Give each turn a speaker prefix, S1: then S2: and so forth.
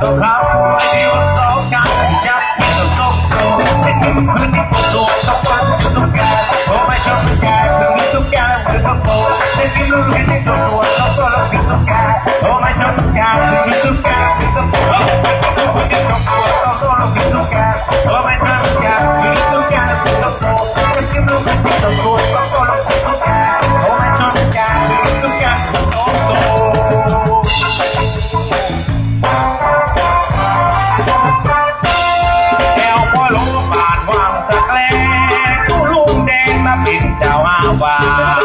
S1: of how 小娃娃